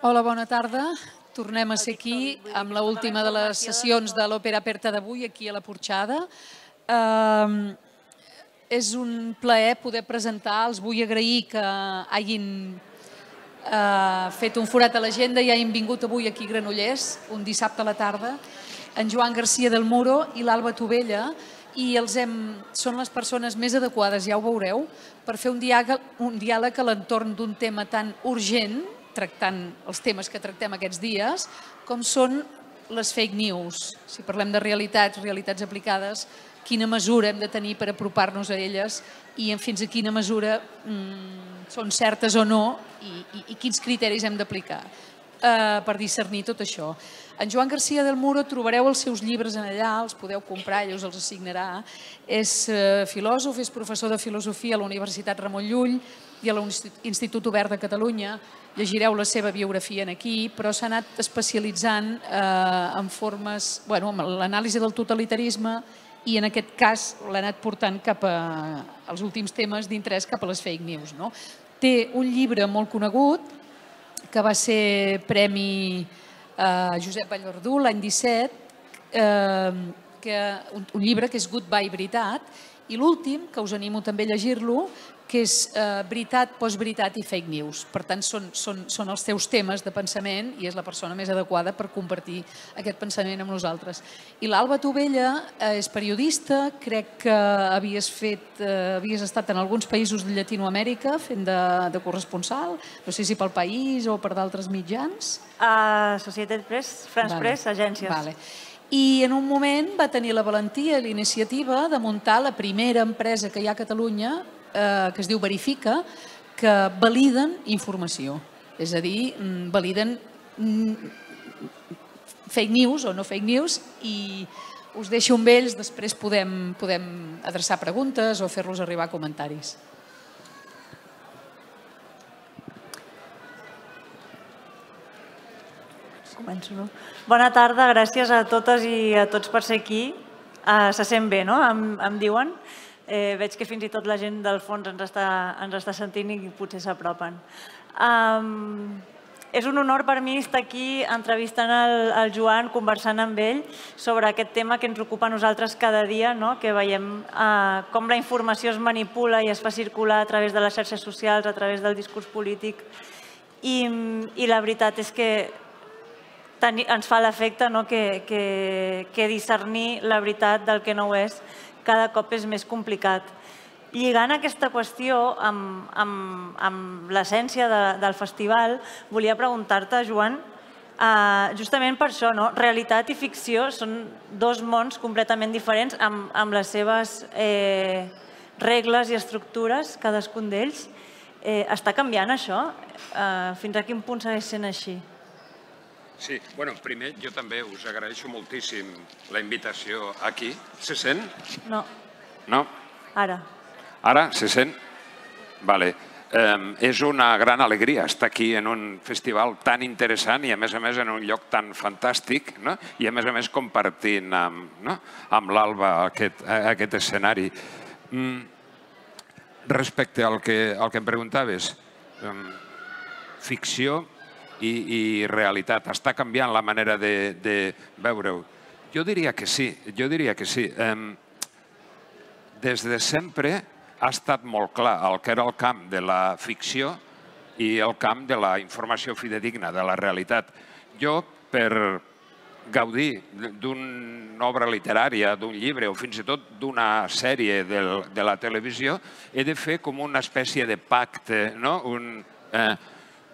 Hola, bona tarda. Tornem a ser aquí amb l última de les sessions de l'Òpera Aperta d'avui, aquí a la Porxada. Uh, és un plaer poder presentar, els vull agrair que hagin uh, fet un forat a l'agenda i hagin vingut avui aquí a Granollers, un dissabte a la tarda, en Joan Garcia del Muro i l'Alba Tovella, i els hem, són les persones més adequades, ja ho veureu, per fer un diàleg, un diàleg a l'entorn d'un tema tan urgent, tractant els temes que tractem aquests dies, com són les fake news. Si parlem de realitats, realitats aplicades, quina mesura hem de tenir per apropar-nos a elles i fins a quina mesura mm, són certes o no i, i, i quins criteris hem d'aplicar eh, per discernir tot això. En Joan Garcia del Muro trobareu els seus llibres en allà, els podeu comprar, ell us els assignarà. És eh, filòsof, és professor de filosofia a la Universitat Ramon Llull i a l'Institut Obert de Catalunya. Llegireu la seva biografia en aquí, però s'ha anat especialitzant eh, en formes, bueno, amb l'anàlisi del totalitarisme i en aquest cas l'ha anat portant cap a, als últims temes d'interès cap a les fake news. No? Té un llibre molt conegut que va ser Premi eh, Josep Vallardú l'any 17, eh, que, un, un llibre que és Goodbye Veritat, i l'últim, que us animo també a llegir-lo, que és eh, veritat, postveritat i fake news. Per tant, són, són, són els teus temes de pensament i és la persona més adequada per compartir aquest pensament amb nosaltres. I l'Alba Tovella eh, és periodista, crec que havies, fet, eh, havies estat en alguns països de Llatinoamèrica fent de, de corresponsal, no sé si pel país o per d'altres mitjans. A Societat Press, France vale. Press, agències. Vale. I en un moment va tenir la valentia i l'iniciativa de muntar la primera empresa que hi ha a Catalunya eh, que es diu Verifica, que validen informació. És a dir, mm, validen mm, fake news o no fake news i us deixo amb ells, després podem, podem adreçar preguntes o fer-los arribar comentaris. Començo, no? Bona tarda, gràcies a totes i a tots per ser aquí. Uh, se sent bé, no? Em, em diuen. Eh, veig que fins i tot la gent del fons ens està, ens està sentint i potser s'apropen. Um, és un honor per mi estar aquí entrevistant el, el Joan, conversant amb ell sobre aquest tema que ens ocupa a nosaltres cada dia, no? que veiem uh, com la informació es manipula i es fa circular a través de les xarxes socials, a través del discurs polític. I, i la veritat és que ens fa l'efecte no? que, que, que discernir la veritat del que no ho és cada cop és més complicat. Lligant aquesta qüestió amb, amb, amb l'essència de, del festival, volia preguntar-te, Joan, eh, justament per això, no? realitat i ficció són dos mons completament diferents amb, amb les seves eh, regles i estructures, cadascun d'ells. Eh, està canviant això? Eh, fins a quin punt segueix sent així? Sí, bueno, primer jo també us agraeixo moltíssim la invitació aquí. Se sent? No. No? Ara. Ara se sent? Vale. Eh, és una gran alegria estar aquí en un festival tan interessant i a més a més en un lloc tan fantàstic no? i a més a més compartint amb, no? amb l'Alba aquest, aquest escenari. Mm, respecte al que, al que em preguntaves, eh, ficció i, i realitat. Està canviant la manera de, de veure-ho. Jo diria que sí, jo diria que sí. Des de sempre ha estat molt clar el que era el camp de la ficció i el camp de la informació fidedigna, de la realitat. Jo, per gaudir d'una obra literària, d'un llibre o fins i tot d'una sèrie de, de la televisió, he de fer com una espècie de pacte, no? un, eh,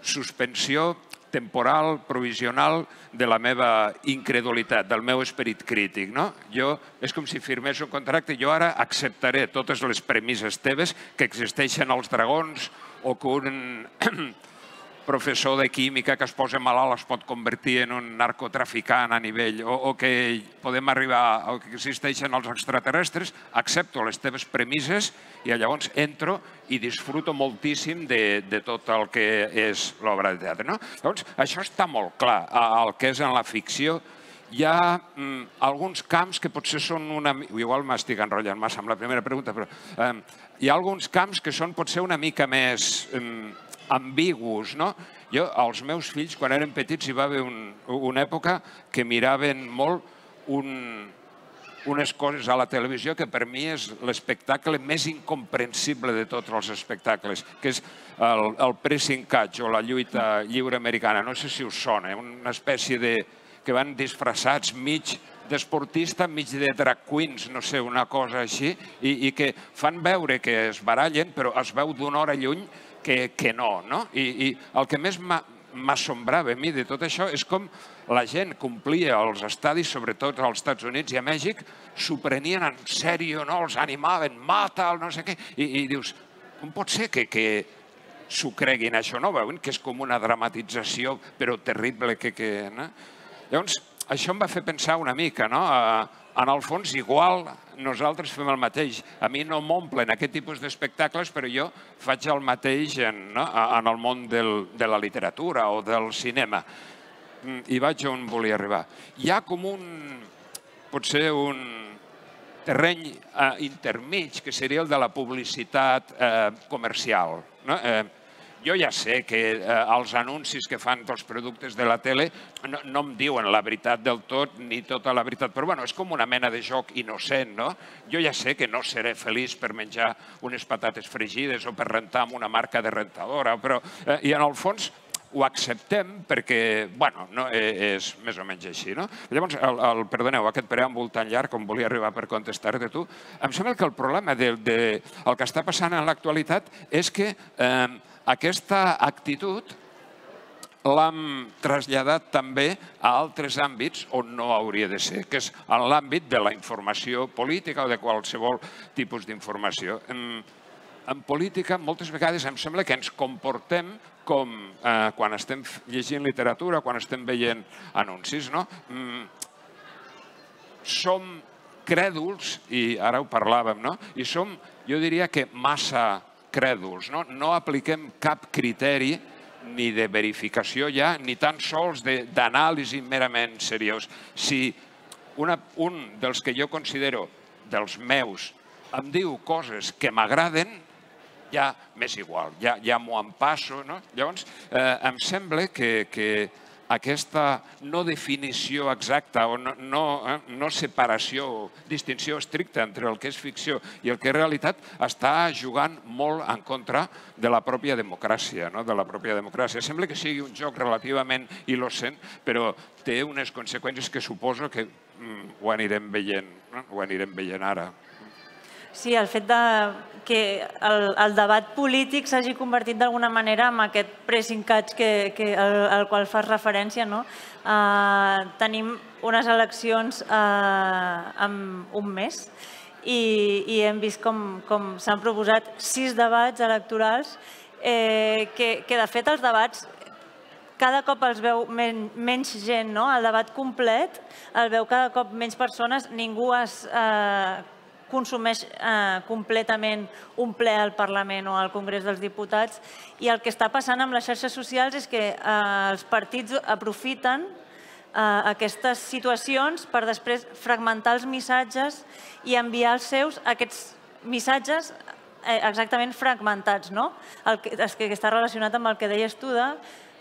suspensió temporal, provisional de la meva incredulitat, del meu esperit crític. No? Jo, és com si firmés un contracte, jo ara acceptaré totes les premisses teves que existeixen als dragons o que un professor de química que es posa malalt es pot convertir en un narcotraficant a nivell, o, o que podem arribar, o que existeixen els extraterrestres, accepto les teves premisses i llavors entro i disfruto moltíssim de, de tot el que és l'obra de teatre. No? Llavors, això està molt clar. El que és en la ficció, hi ha mm, alguns camps que potser són una... Igual m'estic enrotllant massa amb la primera pregunta, però eh, hi ha alguns camps que són potser una mica més... Mm, ambigus, no? Jo, als meus fills, quan eren petits, hi va haver un, una època que miraven molt un, unes coses a la televisió que per mi és l'espectacle més incomprensible de tots els espectacles, que és el, el pressing catch o la lluita lliure americana. No sé si us sona, una espècie de... que van disfressats mig d'esportista mig de drag queens, no sé, una cosa així, i, i que fan veure que es barallen, però es veu d'una hora lluny que, que no, no? I, i el que més m'assombrava a mi de tot això és com la gent complia els estadis, sobretot als Estats Units i a Mèxic, s'ho prenien en sèrio, no? els animaven, mata, no sé què, i, i dius, com pot ser que, que s'ho creguin això, no? Veuen que és com una dramatització, però terrible que... que no? Llavors, això em va fer pensar una mica, no? En el fons, igual nosaltres fem el mateix. A mi no m'omplen aquest tipus d'espectacles, però jo faig el mateix en, no? en el món del, de la literatura o del cinema. Mm, I vaig on volia arribar. Hi ha com un, potser un terreny eh, intermig, que seria el de la publicitat eh, comercial. No? Eh, jo ja sé que eh, els anuncis que fan dels productes de la tele no, no em diuen la veritat del tot ni tota la veritat, però bueno, és com una mena de joc innocent, no? Jo ja sé que no seré feliç per menjar unes patates fregides o per rentar amb una marca de rentadora, però eh, i en el fons ho acceptem perquè, bueno, no, eh, és més o menys així, no? Llavors, el, el, perdoneu, aquest preàmbul tan llarg com volia arribar per contestar-te tu, em sembla que el problema de, de, el que està passant en l'actualitat és que eh, aquesta actitud l'hem traslladat també a altres àmbits on no hauria de ser, que és en l'àmbit de la informació política o de qualsevol tipus d'informació. En, en política, moltes vegades em sembla que ens comportem com eh, quan estem llegint literatura, quan estem veient anuncis, no? Mm, som crèduls, i ara ho parlàvem, no? I som, jo diria que massa crèduls. No, no apliquem cap criteri ni de verificació ja, ni tan sols d'anàlisi merament seriós. Si una, un dels que jo considero dels meus em diu coses que m'agraden, ja m'és igual, ja, ja m'ho empasso. No? Llavors, eh, em sembla que, que aquesta no definició exacta o no, no, eh, no separació o distinció estricta entre el que és ficció i el que és realitat està jugant molt en contra de la pròpia democràcia. No? de la pròpia democràcia. Sembla que sigui un joc relativament il·locent, però té unes conseqüències que suposo que mm, ho anirem veient, no? ho anirem veient ara. Sí, el fet de que el, el debat polític s'hagi convertit d'alguna manera en aquest pressing catch que, que, al, al qual fas referència. No? Uh, tenim unes eleccions uh, en un mes i, i hem vist com, com s'han proposat sis debats electorals eh, que, que de fet els debats cada cop els veu men, menys gent, no? el debat complet el veu cada cop menys persones, ningú es eh, consumeix eh, completament un ple al Parlament o al Congrés dels Diputats i el que està passant amb les xarxes socials és que eh, els partits aprofiten eh, aquestes situacions per després fragmentar els missatges i enviar els seus aquests missatges eh, exactament fragmentats, no? El que, que està relacionat amb el que deies tu de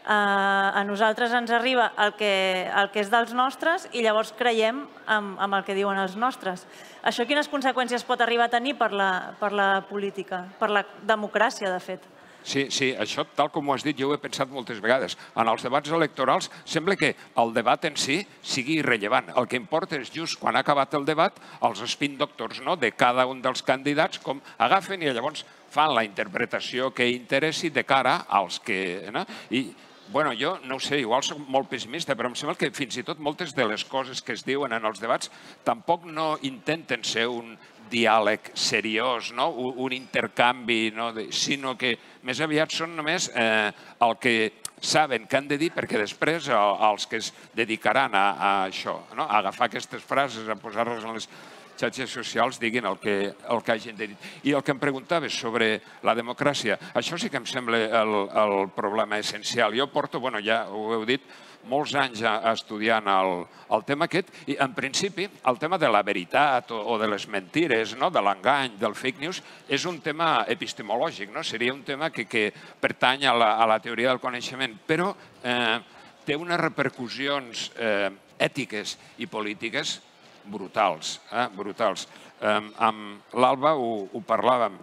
eh, a nosaltres ens arriba el que, el que és dels nostres i llavors creiem en, en el que diuen els nostres. Això quines conseqüències pot arribar a tenir per la, per la política, per la democràcia, de fet? Sí, sí, això, tal com ho has dit, jo ho he pensat moltes vegades. En els debats electorals sembla que el debat en si sigui irrellevant. El que importa és just quan ha acabat el debat, els spin doctors no, de cada un dels candidats com agafen i llavors fan la interpretació que interessi de cara als que... No? I bueno, jo no ho sé, igual soc molt pessimista, però em sembla que fins i tot moltes de les coses que es diuen en els debats tampoc no intenten ser un diàleg seriós, no? un, intercanvi, no? sinó que més aviat són només eh, el que saben que han de dir perquè després els que es dedicaran a, a això, no? a agafar aquestes frases, a posar-les en les xarxes socials diguin el que, el que hagin dit. I el que em preguntaves sobre la democràcia, això sí que em sembla el, el problema essencial. Jo porto, bueno, ja ho heu dit, molts anys estudiant el, el tema aquest i, en principi, el tema de la veritat o, o de les mentires, no? de l'engany, del fake news, és un tema epistemològic, no? seria un tema que, que pertany a la, a la teoria del coneixement, però eh, té unes repercussions eh, ètiques i polítiques brutals. Eh? brutals. Eh, amb l'Alba ho, ho parlàvem.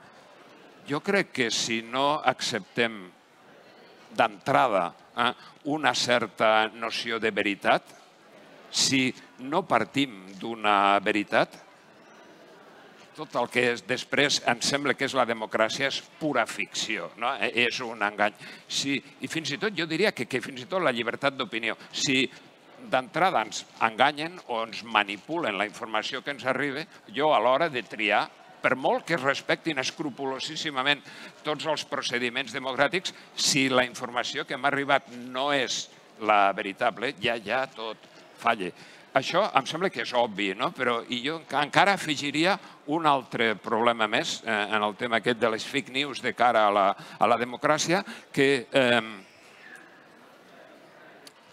Jo crec que si no acceptem d'entrada eh, una certa noció de veritat, si no partim d'una veritat, tot el que és després em sembla que és la democràcia és pura ficció, no? Eh, és un engany. Si, I fins i tot jo diria que, que fins i tot la llibertat d'opinió, si d'entrada ens enganyen o ens manipulen la informació que ens arriba, jo a l'hora de triar per molt que es respectin escrupulosíssimament tots els procediments democràtics, si la informació que m'ha arribat no és la veritable, ja, ja tot falla. Això em sembla que és obvi, no? però i jo encara afegiria un altre problema més eh, en el tema aquest de les fake news de cara a la, a la democràcia, que eh,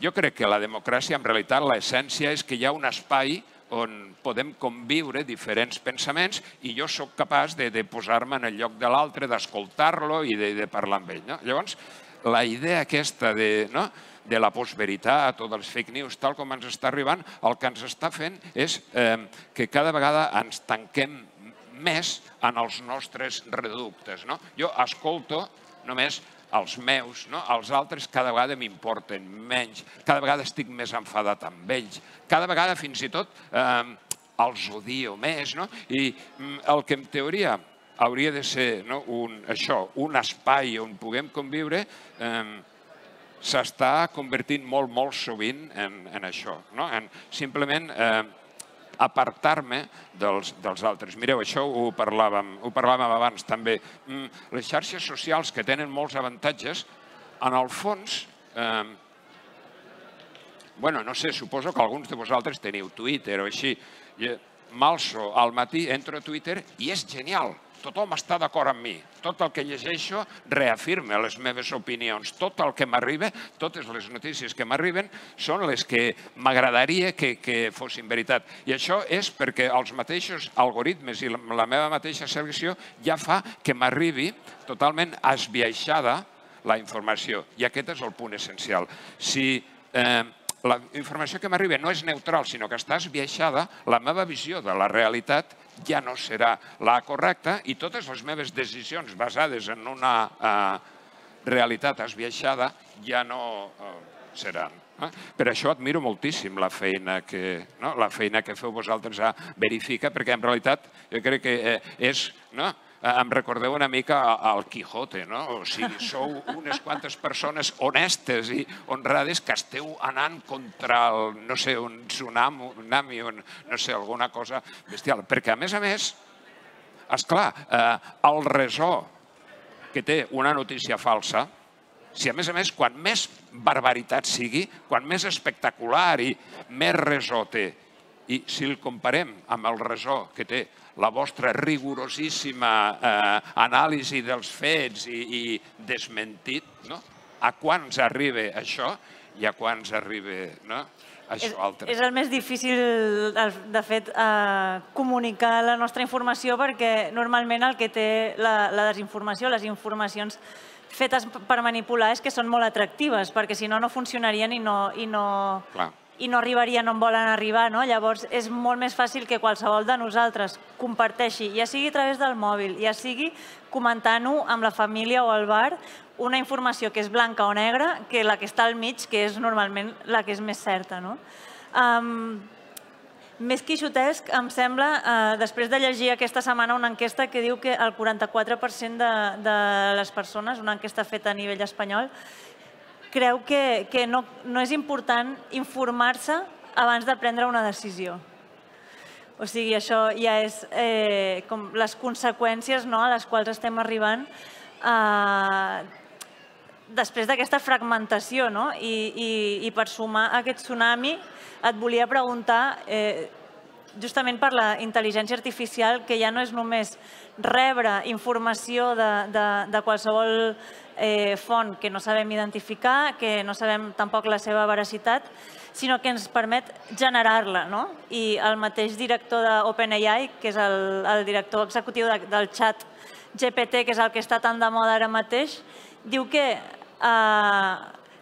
jo crec que la democràcia, en realitat, l'essència és que hi ha un espai on podem conviure diferents pensaments i jo sóc capaç de, de posar-me en el lloc de l'altre, d'escoltar-lo i de, de parlar amb ell. No? Llavors, la idea aquesta de, no? de la postveritat o dels fake news, tal com ens està arribant, el que ens està fent és eh, que cada vegada ens tanquem més en els nostres reductes. No? Jo escolto només els meus, no? els altres cada vegada m'importen menys, cada vegada estic més enfadat amb ells, cada vegada fins i tot eh, els odio més, no? i mm, el que en teoria hauria de ser no, un, això, un espai on puguem conviure, eh, s'està convertint molt, molt sovint en, en això, no? en simplement eh, apartar-me dels, dels altres. Mireu, això ho parlàvem, ho parlàvem abans també. Mm, les xarxes socials que tenen molts avantatges, en el fons, eh, bueno, no sé, suposo que alguns de vosaltres teniu Twitter o així. Malso, al matí entro a Twitter i és genial tothom està d'acord amb mi. Tot el que llegeixo reafirma les meves opinions. Tot el que m'arriba, totes les notícies que m'arriben, són les que m'agradaria que, que fossin veritat. I això és perquè els mateixos algoritmes i la, meva mateixa selecció ja fa que m'arribi totalment esbiaixada la informació. I aquest és el punt essencial. Si eh, la informació que m'arriba no és neutral, sinó que està esbiaixada, la meva visió de la realitat ja no serà la correcta i totes les meves decisions basades en una eh, realitat esbiaixada ja no eh, seran. Eh? Per això admiro moltíssim la feina que, no? la feina que feu vosaltres a Verifica, perquè en realitat jo crec que eh, és no? Eh, em recordeu una mica al Quijote, no? O sigui, sou unes quantes persones honestes i honrades que esteu anant contra el, no sé, un tsunami, un, no sé, alguna cosa bestial. Perquè, a més a més, esclar, eh, el resó que té una notícia falsa, si a més a més, quan més barbaritat sigui, quan més espectacular i més resó té, i si el comparem amb el resó que té la vostra rigorosíssima eh, anàlisi dels fets i, i desmentit, no? a quants arriba això i a quants arriba no? això és, altre. És el més difícil, de fet, eh, comunicar la nostra informació perquè normalment el que té la, la desinformació, les informacions fetes per manipular és que són molt atractives, perquè si no, no funcionarien i no, i no, Clar i no arribarien on volen arribar, no? Llavors és molt més fàcil que qualsevol de nosaltres comparteixi, ja sigui a través del mòbil, ja sigui comentant-ho amb la família o al bar, una informació que és blanca o negra que la que està al mig, que és normalment la que és més certa, no? Um, més quixotesc, em sembla, eh, després de llegir aquesta setmana una enquesta que diu que el 44% de, de les persones, una enquesta feta a nivell espanyol, creu que, que no, no és important informar-se abans de prendre una decisió. O sigui, això ja és eh, com les conseqüències no, a les quals estem arribant eh, després d'aquesta fragmentació. No? I, i, I per sumar aquest tsunami et volia preguntar, eh, justament per la intel·ligència artificial, que ja no és només rebre informació de, de, de qualsevol eh, font que no sabem identificar, que no sabem tampoc la seva veracitat, sinó que ens permet generar-la. No? I el mateix director d'OpenAI, que és el, el director executiu de, del xat GPT, que és el que està tan de moda ara mateix, diu que, eh,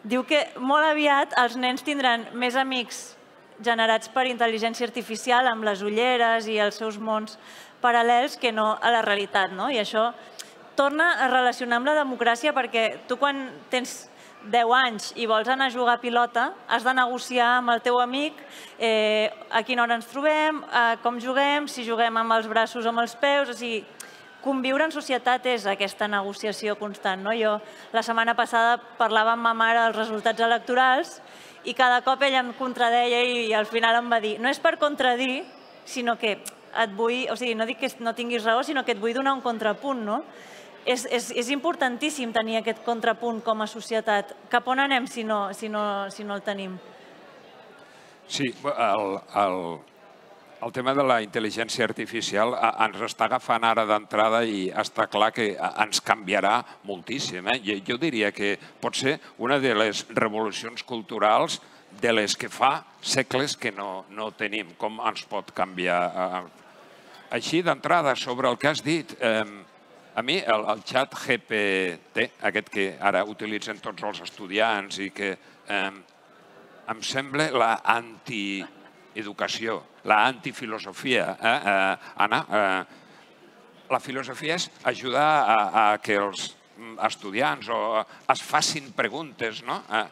diu que molt aviat els nens tindran més amics generats per intel·ligència artificial amb les ulleres i els seus mons paral·lels que no a la realitat. No? I això torna a relacionar amb la democràcia perquè tu quan tens 10 anys i vols anar a jugar a pilota, has de negociar amb el teu amic eh, a quina hora ens trobem, eh, com juguem, si juguem amb els braços o amb els peus, o sigui, conviure en societat és aquesta negociació constant. No? Jo la setmana passada parlava amb ma mare dels resultats electorals i cada cop ella em contradeia i, al final em va dir no és per contradir, sinó que et vull, o sigui, no dic que no tinguis raó, sinó que et vull donar un contrapunt, no? És, és, és importantíssim tenir aquest contrapunt com a societat. Cap on anem si no, si no, si no el tenim? Sí, el, el, el tema de la intel·ligència artificial ens està agafant ara d'entrada i està clar que ens canviarà moltíssim. Eh? Jo diria que pot ser una de les revolucions culturals de les que fa segles que no, no tenim. Com ens pot canviar? Així, d'entrada, sobre el que has dit, eh, a mi el, el xat GPT, aquest que ara utilitzen tots els estudiants i que eh, em sembla la anti-educació la antifilosofia. Eh? Eh, Anna, eh, la filosofia és ajudar a, a que els estudiants o es facin preguntes, no? a,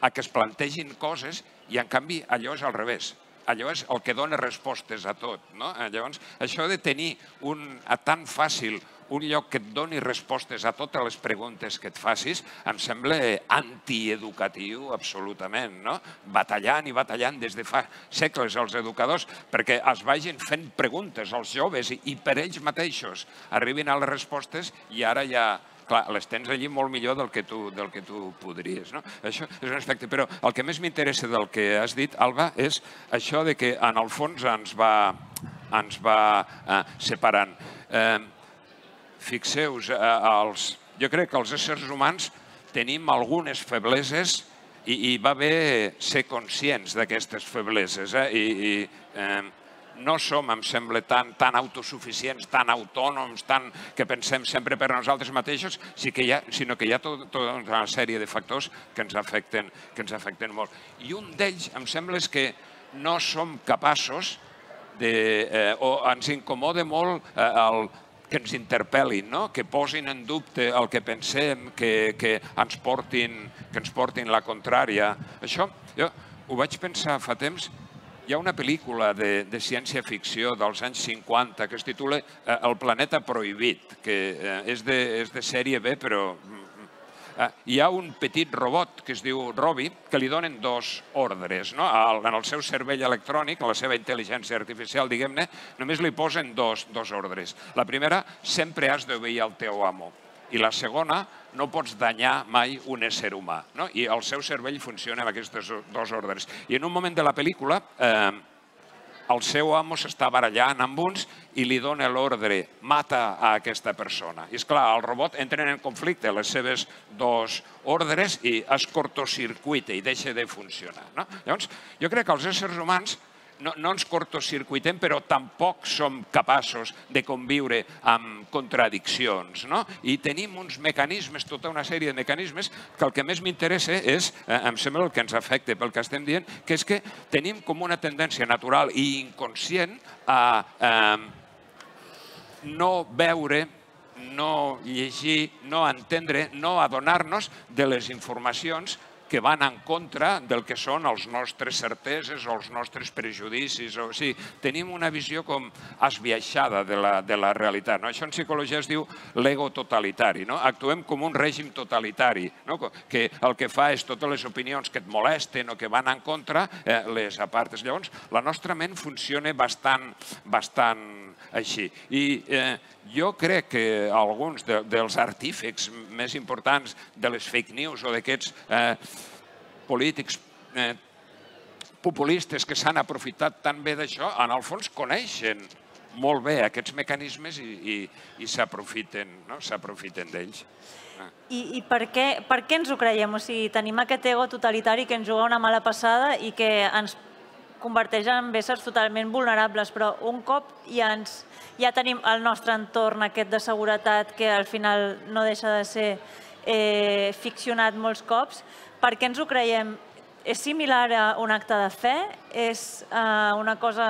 a que es plantegin coses i en canvi allò és al revés allò és el que dona respostes a tot. No? Llavors, això de tenir un, tan fàcil un lloc que et doni respostes a totes les preguntes que et facis, em sembla antieducatiu absolutament, no? Batallant i batallant des de fa segles els educadors perquè es vagin fent preguntes als joves i, per ells mateixos arribin a les respostes i ara ja clar, les tens allí molt millor del que tu, del que tu podries. No? Això és un aspecte. Però el que més m'interessa del que has dit, Alba, és això de que en el fons ens va, ens va eh, separant. Eh, fixeu-vos, eh, els, jo crec que els éssers humans tenim algunes febleses i, i va bé ser conscients d'aquestes febleses. Eh? I, i eh, no som, em sembla, tan, tan autosuficients, tan autònoms, tan, que pensem sempre per nosaltres mateixos, sí que ha, sinó que hi ha tot, tota una sèrie de factors que ens afecten, que ens afecten molt. I un d'ells, em sembla, és que no som capaços de, eh, o ens incomoda molt eh, el, que ens interpel·lin, no? que posin en dubte el que pensem, que, que, ens portin, que ens portin la contrària. Això jo ho vaig pensar fa temps. Hi ha una pel·lícula de, de ciència-ficció dels anys 50 que es titula eh, El planeta prohibit, que eh, és, de, és de sèrie B, però eh, hi ha un petit robot que es diu Robi que li donen dos ordres. No? En el seu cervell electrònic, en la seva intel·ligència artificial, diguem-ne, només li posen dos, dos ordres. La primera, sempre has d'obeir al teu amo. I la segona, no pots danyar mai un ésser humà. No? I el seu cervell funciona amb aquestes dos ordres. I en un moment de la pel·lícula, eh, el seu amo s'està barallant amb uns i li dona l'ordre, mata a aquesta persona. I és clar, el robot entra en conflicte les seves dos ordres i es cortocircuita i deixa de funcionar. No? Llavors, jo crec que els éssers humans no, no ens cortocircuitem, però tampoc som capaços de conviure amb contradiccions. No? I tenim uns mecanismes, tota una sèrie de mecanismes, que el que més m'interessa és, eh, em sembla el que ens afecta pel que estem dient, que és que tenim com una tendència natural i inconscient a eh, no veure no llegir, no entendre, no adonar-nos de les informacions que van en contra del que són els nostres certeses o els nostres prejudicis. O, sigui, tenim una visió com esbiaixada de la, de la realitat. No? Això en psicologia es diu l'ego totalitari. No? Actuem com un règim totalitari, no? que el que fa és totes les opinions que et molesten o que van en contra, eh, les apartes. Llavors, la nostra ment funciona bastant, bastant així. I eh, jo crec que alguns de, dels artífecs més importants de les fake news o d'aquests eh, polítics eh, populistes que s'han aprofitat tan bé d'això, en el fons coneixen molt bé aquests mecanismes i, i, s'aprofiten no? d'ells. I, i per, què, per què ens ho creiem? O sigui, tenim aquest ego totalitari que ens juga una mala passada i que ens converteix en éssers totalment vulnerables, però un cop ja, ens, ja tenim el nostre entorn aquest de seguretat que al final no deixa de ser eh, ficcionat molts cops, per què ens ho creiem? És similar a un acte de fe? És eh, una cosa...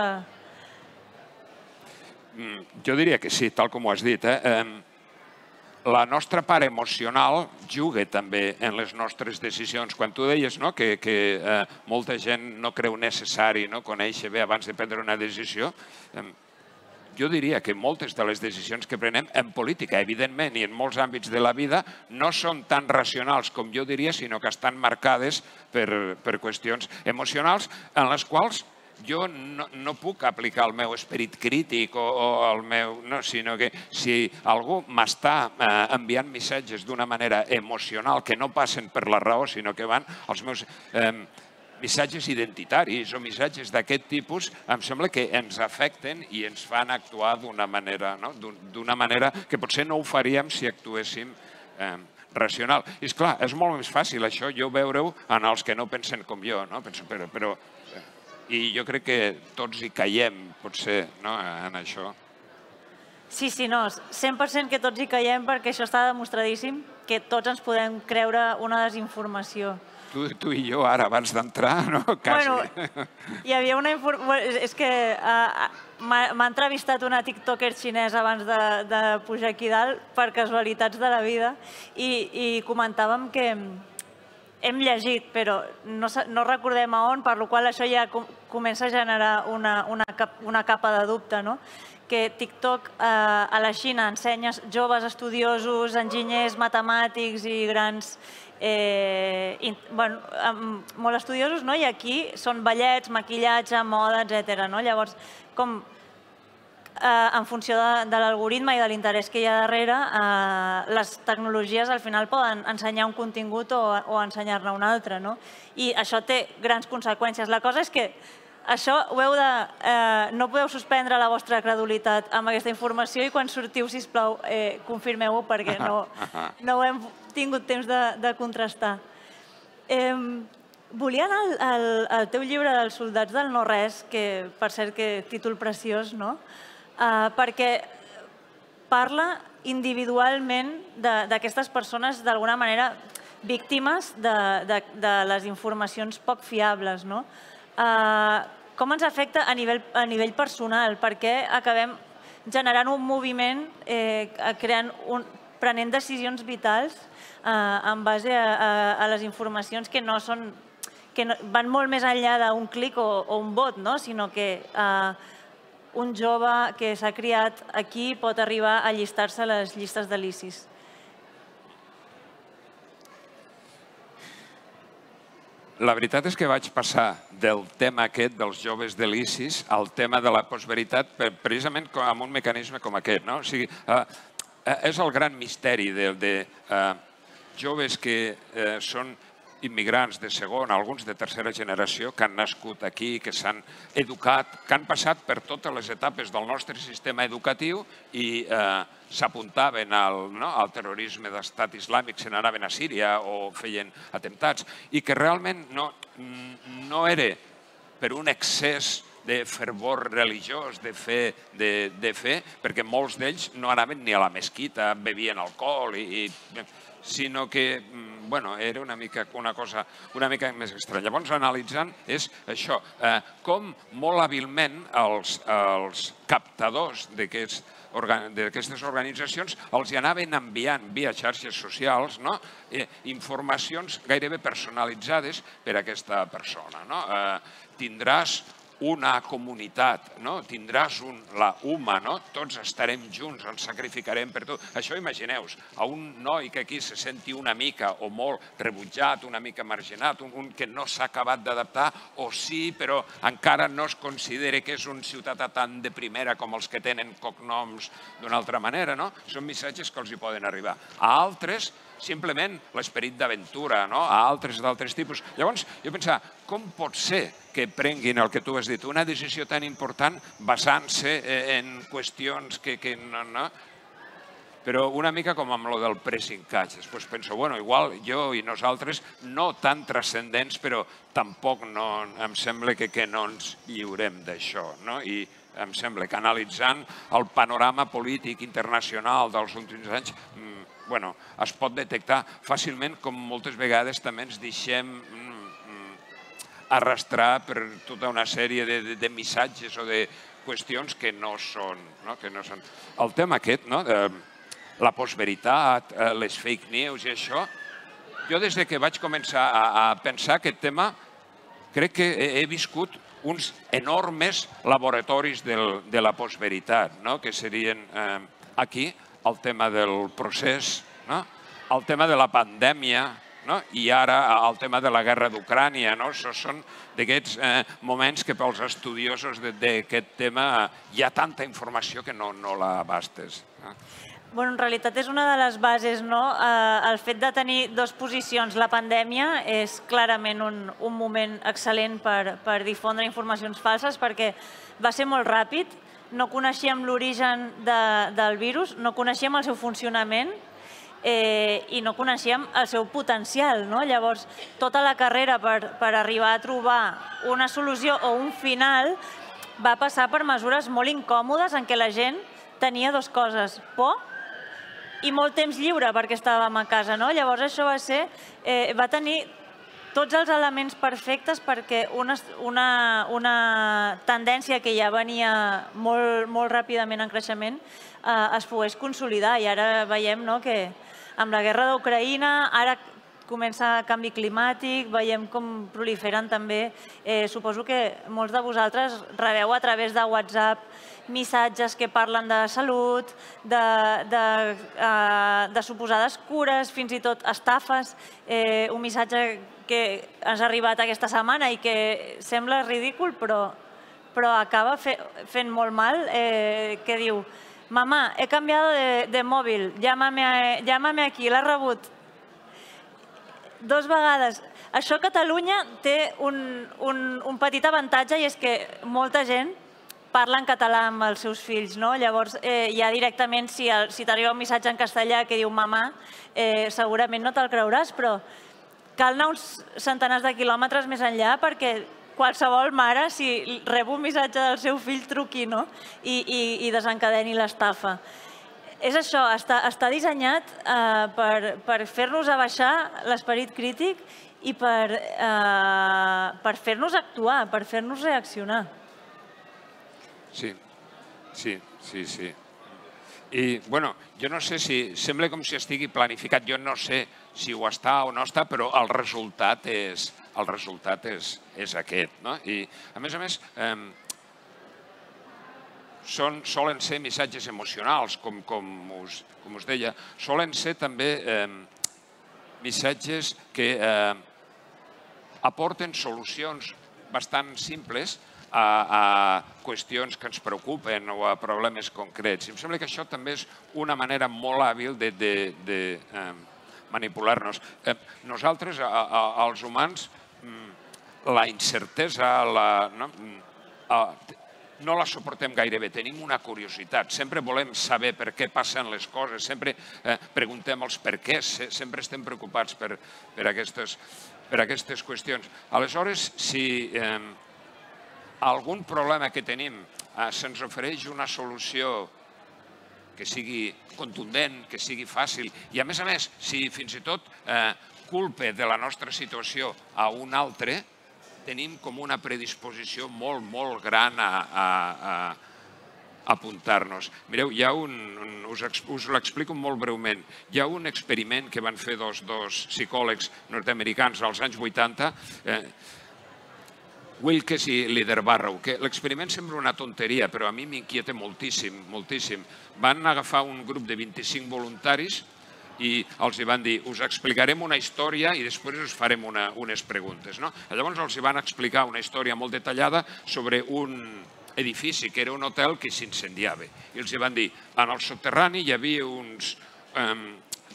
Mm, jo diria que sí, tal com ho has dit. Eh? La nostra part emocional juga també en les nostres decisions. Quan tu deies no, que, que eh, molta gent no creu necessari no, conèixer bé abans de prendre una decisió, eh, jo diria que moltes de les decisions que prenem en política, evidentment, i en molts àmbits de la vida, no són tan racionals com jo diria, sinó que estan marcades per, per qüestions emocionals en les quals jo no, no puc aplicar el meu esperit crític o, o el meu... No, sinó que si algú m'està eh, enviant missatges d'una manera emocional que no passen per la raó, sinó que van als meus... Eh, missatges identitaris o missatges d'aquest tipus, em sembla que ens afecten i ens fan actuar d'una manera, no? d'una manera que potser no ho faríem si actuéssim eh, racional. I és clar, és molt més fàcil això, jo veure-ho en els que no pensen com jo, no? Penso, però, però, i jo crec que tots hi caiem, potser, no? en això. Sí, sí, no, 100% que tots hi caiem perquè això està demostradíssim que tots ens podem creure una desinformació tu, tu i jo ara, abans d'entrar, no? Quasi. Bueno, hi havia una informació... És que uh, m'ha entrevistat una tiktoker xinesa abans de, de pujar aquí dalt per casualitats de la vida i, i comentàvem que hem llegit, però no, no recordem a on, per la qual això ja com, comença a generar una, una, cap, una capa de dubte, no? que TikTok eh, a la Xina ensenya joves estudiosos, enginyers, matemàtics i grans eh, in, bueno, molt estudiosos, no? i aquí són ballets, maquillatge, moda, etc. No? Llavors, com eh, en funció de, de l'algoritme i de l'interès que hi ha darrere, eh, les tecnologies al final poden ensenyar un contingut o, o ensenyar-ne un altre. No? I això té grans conseqüències. La cosa és que això ho heu de... Eh, no podeu suspendre la vostra credulitat amb aquesta informació i quan sortiu, si plau, eh, confirmeu-ho perquè no, no ho hem tingut temps de, de contrastar. Eh, volia anar al, al, al teu llibre dels soldats del no-res, que per cert que títol preciós, no? Eh, perquè parla individualment d'aquestes persones d'alguna manera víctimes de, de, de les informacions poc fiables. No? Eh, com ens afecta a nivell, a nivell personal? Per què acabem generant un moviment, eh, creant un, prenent decisions vitals eh, en base a, a, a les informacions que no són que no, van molt més enllà d'un clic o, o un vot, no? sinó que eh, un jove que s'ha criat aquí pot arribar a llistar-se a les llistes de l'ISIS. La veritat és que vaig passar del tema aquest dels joves de l'ISIS al tema de la postveritat precisament amb un mecanisme com aquest. No? O sigui, eh, eh, és el gran misteri de, de eh, joves que eh, són immigrants de segona, alguns de tercera generació, que han nascut aquí, que s'han educat, que han passat per totes les etapes del nostre sistema educatiu i eh, s'apuntaven al, no, al terrorisme d'estat islàmic, se n'anaven a Síria o feien atemptats, i que realment no, no era per un excés de fervor religiós, de fe, de, de fe perquè molts d'ells no anaven ni a la mesquita, bevien alcohol, i, i, sinó que mm, bueno, era una mica una cosa una mica més estranya. Llavors, analitzant, és això, eh, com molt hàbilment els, els captadors d'aquests d'aquestes organitzacions els hi anaven enviant via xarxes socials no? eh, informacions gairebé personalitzades per a aquesta persona. No? Eh, tindràs una comunitat, no? tindràs un, la UMA, no? tots estarem junts, ens sacrificarem per tot. Això imagineu a un noi que aquí se senti una mica o molt rebutjat, una mica marginat, un, un que no s'ha acabat d'adaptar, o sí, però encara no es considera que és un ciutadà tan de primera com els que tenen cognoms d'una altra manera. No? Són missatges que els hi poden arribar. A altres simplement l'esperit d'aventura, no? a altres d'altres tipus. Llavors, jo pensava, com pot ser que prenguin el que tu has dit, una decisió tan important basant-se eh, en qüestions que, que no, no, però una mica com amb lo del pressing catch. Després penso, bueno, igual jo i nosaltres no tan transcendents, però tampoc no, em sembla que, que no ens lliurem d'això. No? I em sembla que analitzant el panorama polític internacional dels últims anys, bueno, es pot detectar fàcilment com moltes vegades també ens deixem mm, mm, arrastrar per tota una sèrie de, de, de missatges o de qüestions que no són. No? Que no són. El tema aquest, no? de, la postveritat, eh, les fake news i això, jo des de que vaig començar a, a pensar aquest tema, crec que he, he viscut uns enormes laboratoris del, de la postveritat, no? que serien eh, aquí el tema del procés, no? el tema de la pandèmia, no? i ara el tema de la guerra d'Ucrània. No? Són d'aquests eh, moments que pels estudiosos d'aquest tema hi ha tanta informació que no, no l'abastes. No? Bueno, en realitat és una de les bases, no? Eh, el fet de tenir dues posicions. La pandèmia és clarament un, un moment excel·lent per, per difondre informacions falses perquè va ser molt ràpid, no coneixíem l'origen de, del virus, no coneixíem el seu funcionament eh, i no coneixíem el seu potencial. No? Llavors, tota la carrera per, per arribar a trobar una solució o un final va passar per mesures molt incòmodes en què la gent tenia dues coses, por i molt temps lliure perquè estàvem a casa. No? Llavors això va ser, eh, va tenir tots els elements perfectes perquè una, una, una tendència que ja venia molt, molt ràpidament en creixement eh, es pogués consolidar i ara veiem no, que amb la guerra d'Ucraïna, ara comença canvi climàtic, veiem com proliferen també, eh, suposo que molts de vosaltres rebeu a través de WhatsApp missatges que parlen de salut, de, de, uh, de suposades cures, fins i tot estafes. Eh, un missatge que ens ha arribat aquesta setmana i que sembla ridícul, però, però acaba fe, fent molt mal, eh, que diu Mamà, he canviado de, de mòbil, llámame, llámame aquí, l'ha rebut. Dos vegades. Això a Catalunya té un, un, un petit avantatge i és que molta gent parla en català amb els seus fills, no? Llavors, eh, ja directament, si, si t'arriba un missatge en castellà que diu mamà, eh, segurament no te'l creuràs, però cal anar uns centenars de quilòmetres més enllà perquè qualsevol mare, si rep un missatge del seu fill, truqui no? I, i, i desencadeni l'estafa. És això, està, està dissenyat eh, per, per fer-nos abaixar l'esperit crític i per, eh, per fer-nos actuar, per fer-nos reaccionar. Sí, sí, sí, sí. I, bueno, jo no sé si... Sembla com si estigui planificat. Jo no sé si ho està o no està, però el resultat és, el resultat és, és aquest. No? I, a més a més, eh, són, solen ser missatges emocionals, com, com, us, com us deia. Solen ser també eh, missatges que eh, aporten solucions bastant simples a, a qüestions que ens preocupen o a problemes concrets. I em sembla que això també és una manera molt hàbil de, de, de eh, manipular-nos. Eh, nosaltres, a, als humans, mm, la incertesa, la, no, a, no la suportem gaire bé, tenim una curiositat, sempre volem saber per què passen les coses, sempre eh, preguntem els per què, sempre estem preocupats per, per, aquestes, per aquestes qüestions. Aleshores, si eh, algun problema que tenim eh, se'ns ofereix una solució que sigui contundent, que sigui fàcil, i a més a més, si fins i tot eh, culpa de la nostra situació a un altre, tenim com una predisposició molt, molt gran a, a, a apuntar-nos. Mireu, hi ha un, un us, us l'explico molt breument, hi ha un experiment que van fer dos, dos psicòlegs nord-americans als anys 80, eh, Wilkes i Liderbarrow, que l'experiment sembla una tonteria, però a mi m'inquieta moltíssim, moltíssim. Van agafar un grup de 25 voluntaris i els hi van dir, us explicarem una història i després us farem una, unes preguntes. No? Llavors els hi van explicar una història molt detallada sobre un edifici que era un hotel que s'incendiava. I els hi van dir, en el soterrani hi havia uns, um,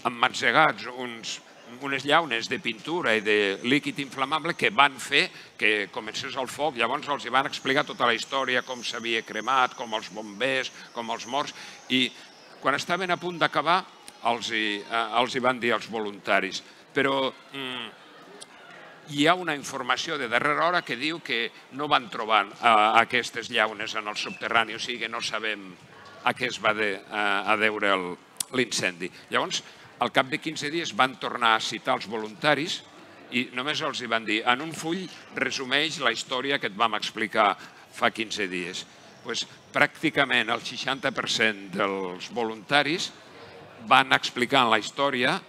emmatzegats uns, unes llaunes de pintura i de líquid inflamable que van fer que comencés el foc. Llavors els hi van explicar tota la història, com s'havia cremat, com els bombers, com els morts, i quan estaven a punt d'acabar els, hi, eh, els hi van dir als voluntaris. Però mm, hi ha una informació de darrera hora que diu que no van trobar eh, aquestes llaunes en el subterrani, o sigui que no sabem a què es va de, a, a deure l'incendi. Llavors, al cap de 15 dies van tornar a citar els voluntaris i només els hi van dir, en un full resumeix la història que et vam explicar fa 15 dies. Pues, pràcticament el 60% dels voluntaris van explicar la història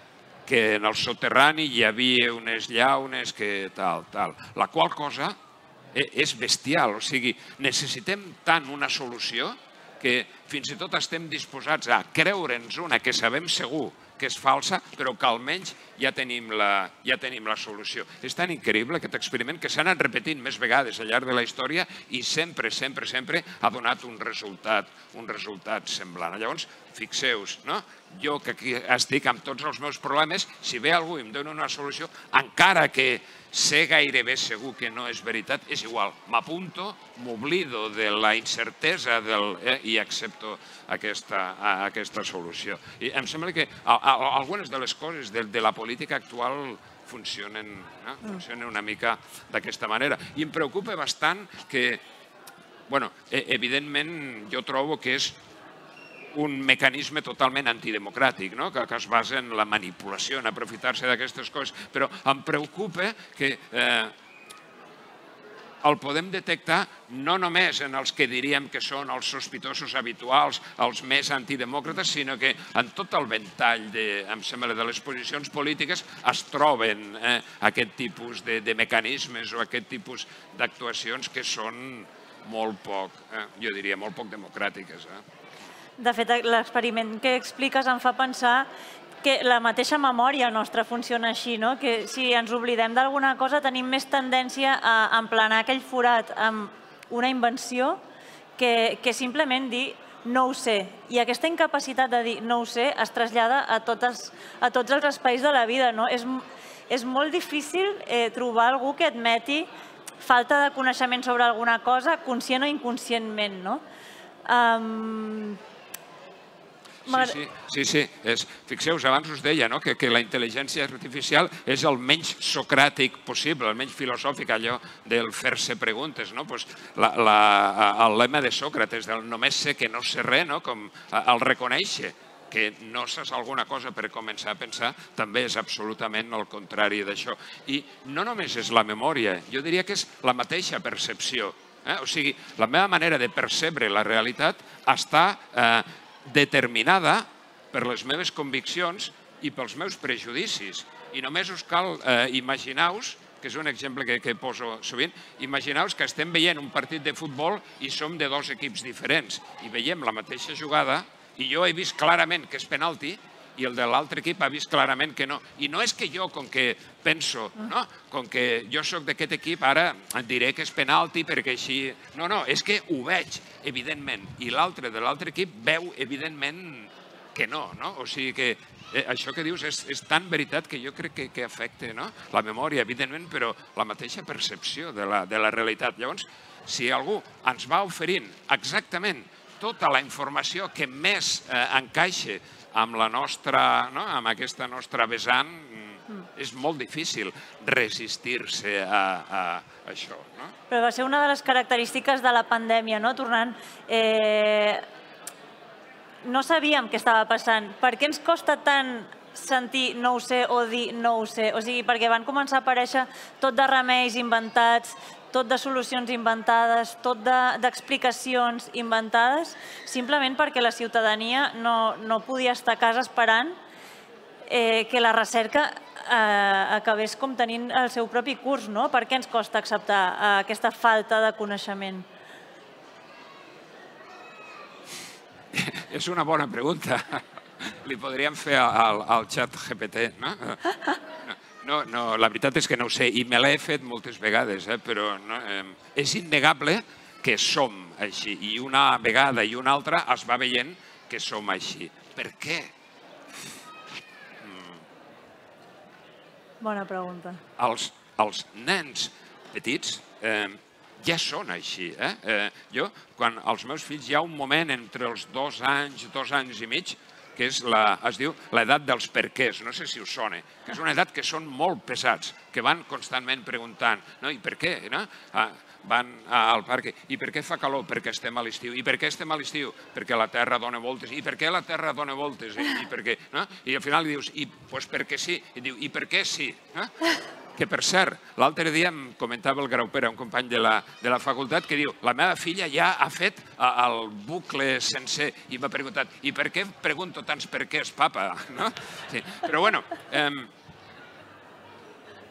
que en el soterrani hi havia unes llaunes que tal, tal. La qual cosa e, és bestial, o sigui, necessitem tant una solució que fins i tot estem disposats a creure'ns una que sabem segur que és falsa, però que almenys ja tenim la, ja tenim la solució. És tan increïble aquest experiment que s'ha anat repetint més vegades al llarg de la història i sempre, sempre, sempre ha donat un resultat, un resultat semblant. Llavors, fixeu-vos, no? jo que aquí estic amb tots els meus problemes, si ve algú i em dona una solució, encara que sé gairebé segur que no és veritat, és igual, m'apunto, m'oblido de la incertesa del, eh, i accepto aquesta, aquesta solució. I em sembla que a, a, algunes de les coses de, de la política actual funcionen, eh? funcionen una mica d'aquesta manera. I em preocupa bastant que, bueno, e, evidentment jo trobo que és un mecanisme totalment antidemocràtic, no? que, que es basa en la manipulació, en aprofitar-se d'aquestes coses. Però em preocupa que eh, el podem detectar no només en els que diríem que són els sospitosos habituals, els més antidemòcrates, sinó que en tot el ventall de, em sembla, de les posicions polítiques es troben eh, aquest tipus de, de mecanismes o aquest tipus d'actuacions que són molt poc, eh, jo diria, molt poc democràtiques. Eh? De fet, l'experiment que expliques em fa pensar que la mateixa memòria nostra funciona així, no? que si ens oblidem d'alguna cosa tenim més tendència a emplenar aquell forat amb una invenció que, que simplement dir no ho sé. I aquesta incapacitat de dir no ho sé es trasllada a, totes, a tots els espais de la vida. No? És, és molt difícil eh, trobar algú que admeti falta de coneixement sobre alguna cosa, conscient o inconscientment. No? Um, Sí, sí, sí, sí. És, fixeu-vos, abans us deia no? que, que la intel·ligència artificial és el menys socràtic possible, el menys filosòfic, allò del fer-se preguntes. No? Pues la, la, el lema de Sòcrates, del només sé que no sé res, no? com el reconèixer que no saps alguna cosa per començar a pensar, també és absolutament el contrari d'això. I no només és la memòria, jo diria que és la mateixa percepció. Eh? O sigui, la meva manera de percebre la realitat està eh, determinada per les meves conviccions i pels meus prejudicis. I només us cal eh, imaginar-vos, que és un exemple que, que poso sovint, imagineu que estem veient un partit de futbol i som de dos equips diferents i veiem la mateixa jugada i jo he vist clarament que és penalti i el de l'altre equip ha vist clarament que no. I no és que jo, com que penso, no? com que jo sóc d'aquest equip, ara et diré que és penalti perquè així... No, no, és que ho veig, evidentment. I l'altre de l'altre equip veu, evidentment, que no. no? O sigui que eh, això que dius és, és tan veritat que jo crec que, que afecta no? la memòria, evidentment, però la mateixa percepció de la, de la realitat. Llavors, si algú ens va oferint exactament tota la informació que més eh, encaixa amb, la nostra, no? amb aquesta nostra vessant, mm. és molt difícil resistir-se a, a, a això. No? Però va ser una de les característiques de la pandèmia, no? Tornant, eh, no sabíem què estava passant. Per què ens costa tant sentir no ho sé o dir no ho sé? O sigui, perquè van començar a aparèixer tot de remeis inventats, tot de solucions inventades, tot d'explicacions de, inventades, simplement perquè la ciutadania no, no podia estar a casa esperant eh, que la recerca eh, acabés com tenint el seu propi curs. No? Per què ens costa acceptar eh, aquesta falta de coneixement? És una bona pregunta. Li podríem fer al, al xat GPT, no? No, no, la veritat és que no ho sé, i me l'he fet moltes vegades, eh, però no, eh, és innegable que som així, i una vegada i una altra es va veient que som així. Per què? Bona pregunta. Els, els nens petits eh, ja són així. Eh? Eh, jo, quan els meus fills, hi ha un moment entre els dos anys, dos anys i mig, que és la, es diu l'edat dels perquès, no sé si us sona, que és una edat que són molt pesats, que van constantment preguntant, no? i per què? No? Ah, van al parc, i per què fa calor? Perquè estem a l'estiu. I per què estem a l'estiu? Perquè la Terra dona voltes. I per què la Terra dona voltes? I, i per què? No? I al final dius, i pues perquè sí. I diu, i per què sí? No? Que per cert, l'altre dia em comentava el Grau Pere, un company de la, de la facultat, que diu, la meva filla ja ha fet el bucle sencer i m'ha preguntat, i per què pregunto tants per què és papa? No? Sí. Però bueno, eh,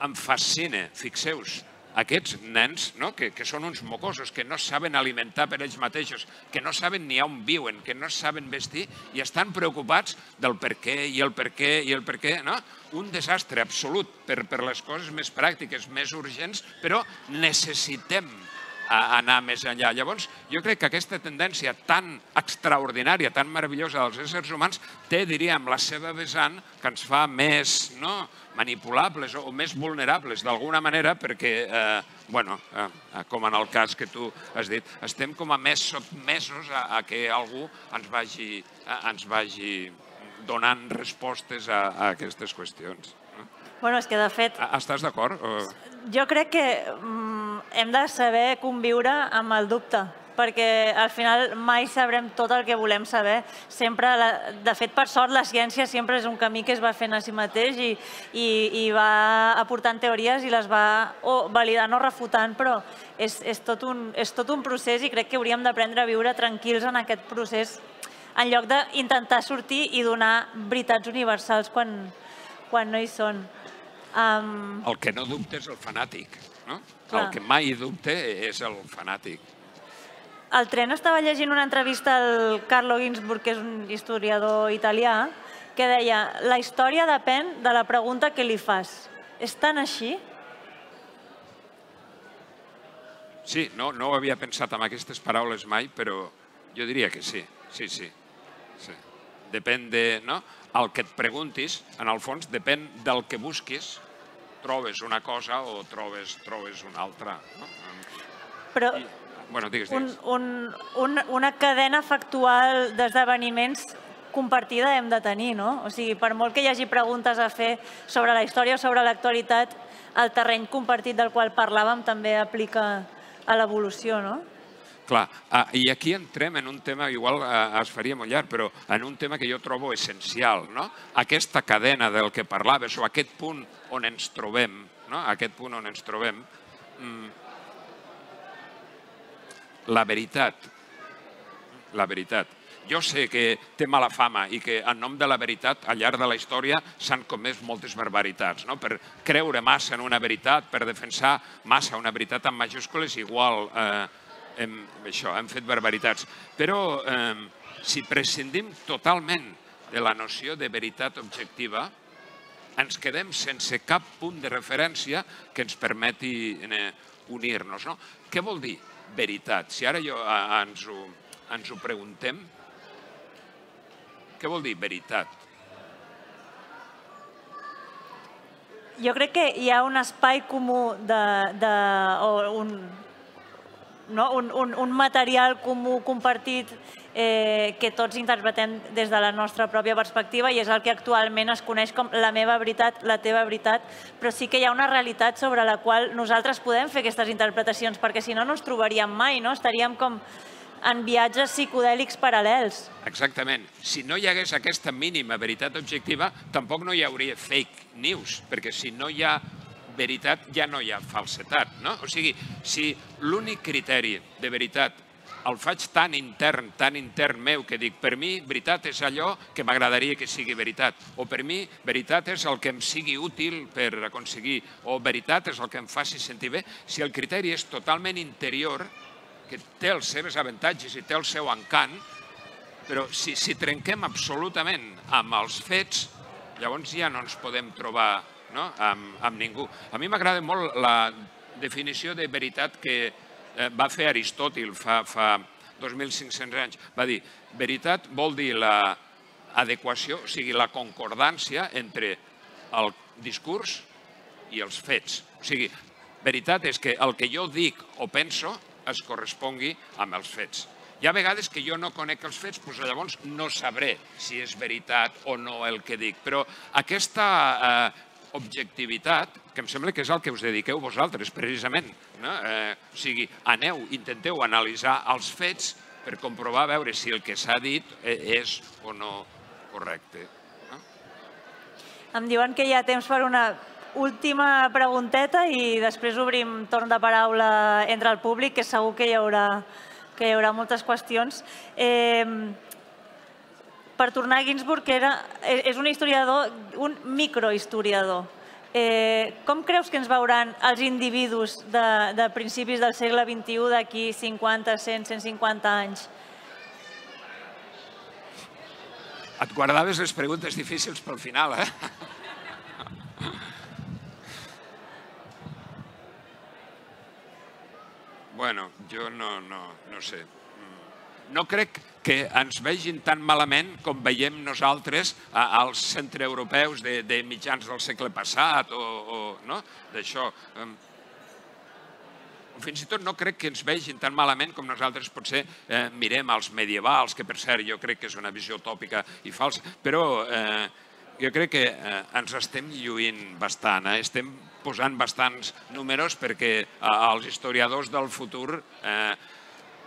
em fascina, fixeu-vos, aquests nens, no? que, que són uns mocosos, que no saben alimentar per ells mateixos, que no saben ni on viuen, que no saben vestir i estan preocupats del per què i el per què i el per què. No? Un desastre absolut per, per les coses més pràctiques, més urgents, però necessitem a anar més enllà. Llavors, jo crec que aquesta tendència tan extraordinària, tan meravellosa dels éssers humans, té, diríem, la seva vessant que ens fa més, no?, manipulables o més vulnerables d'alguna manera perquè, eh, bueno, eh, eh, com en el cas que tu has dit, estem com a més sotmesos a, a que algú ens vagi, a, ens vagi donant respostes a, a aquestes qüestions. Bueno, és que de fet... Estàs d'acord? Jo crec que hem de saber conviure amb el dubte perquè al final mai sabrem tot el que volem saber. Sempre, la, de fet, per sort, la ciència sempre és un camí que es va fent a si mateix i, i, i va aportant teories i les va o validant o refutant, però és, és, tot un, és tot un procés i crec que hauríem d'aprendre a viure tranquils en aquest procés en lloc d'intentar sortir i donar veritats universals quan, quan no hi són. Um... El que no dubte és el fanàtic, no? Clar. El que mai dubte és el fanàtic. Al tren estava llegint una entrevista al Carlo Ginzburg, que és un historiador italià, que deia la història depèn de la pregunta que li fas. És tan així? Sí, no, no ho havia pensat amb aquestes paraules mai, però jo diria que sí, sí, sí. sí. Depèn de... No? El que et preguntis, en el fons, depèn del que busquis, trobes una cosa o trobes, trobes una altra. No? Però... I Bueno, digues, digues. Un, un, un, una cadena factual d'esdeveniments compartida hem de tenir, no? O sigui, per molt que hi hagi preguntes a fer sobre la història o sobre l'actualitat, el terreny compartit del qual parlàvem també aplica a l'evolució, no? Clar, ah, i aquí entrem en un tema, igual eh, es faria molt llarg, però en un tema que jo trobo essencial, no? Aquesta cadena del que parlaves, o aquest punt on ens trobem, no? aquest punt on ens trobem, mm, la veritat. La veritat. Jo sé que té mala fama i que en nom de la veritat al llarg de la història s'han comès moltes barbaritats. No? Per creure massa en una veritat, per defensar massa una veritat en majúscules, igual eh, hem, això, hem fet barbaritats. Però eh, si prescindim totalment de la noció de veritat objectiva, ens quedem sense cap punt de referència que ens permeti eh, unir-nos. No? Què vol dir? veritat. Si ara jo, a, ens, ho, ens ho preguntem, què vol dir veritat? Jo crec que hi ha un espai comú de, de, o un, no? un, un, un material comú compartit eh, que tots interpretem des de la nostra pròpia perspectiva i és el que actualment es coneix com la meva veritat, la teva veritat, però sí que hi ha una realitat sobre la qual nosaltres podem fer aquestes interpretacions, perquè si no, no ens trobaríem mai, no? estaríem com en viatges psicodèlics paral·lels. Exactament. Si no hi hagués aquesta mínima veritat objectiva, tampoc no hi hauria fake news, perquè si no hi ha veritat ja no hi ha falsetat. No? O sigui, si l'únic criteri de veritat el faig tan intern, tan intern meu, que dic, per mi, veritat és allò que m'agradaria que sigui veritat. O per mi, veritat és el que em sigui útil per aconseguir. O veritat és el que em faci sentir bé. Si el criteri és totalment interior, que té els seus avantatges i té el seu encant, però si, si trenquem absolutament amb els fets, llavors ja no ens podem trobar no? amb, amb ningú. A mi m'agrada molt la definició de veritat que Eh, va fer Aristòtil fa, fa 2.500 anys. Va dir, veritat vol dir l'adequació, o sigui, la concordància entre el discurs i els fets. O sigui, veritat és que el que jo dic o penso es correspongui amb els fets. Hi ha vegades que jo no conec els fets, doncs llavors no sabré si és veritat o no el que dic. Però aquesta eh, objectivitat, que em sembla que és el que us dediqueu vosaltres, precisament. No? Eh, o sigui, aneu, intenteu analitzar els fets per comprovar, veure si el que s'ha dit eh, és o no correcte. No? Em diuen que hi ha temps per una última pregunteta i després obrim torn de paraula entre el públic, que segur que hi haurà, que hi haurà moltes qüestions. Eh, per tornar a Ginsburg, que era, és un historiador, un microhistoriador. Eh, com creus que ens veuran els individus de, de principis del segle XXI d'aquí 50, 100, 150 anys? Et guardaves les preguntes difícils pel final, eh? Bueno, jo no, no, no sé. No crec que ens vegin tan malament com veiem nosaltres als centreeuropeus de, de mitjans del segle passat o, o no? d'això. Fins i tot no crec que ens vegin tan malament com nosaltres potser eh, mirem als medievals, que per cert jo crec que és una visió tòpica i falsa, però eh, jo crec que eh, ens estem lluint bastant, eh? estem posant bastants números perquè eh, els historiadors del futur eh,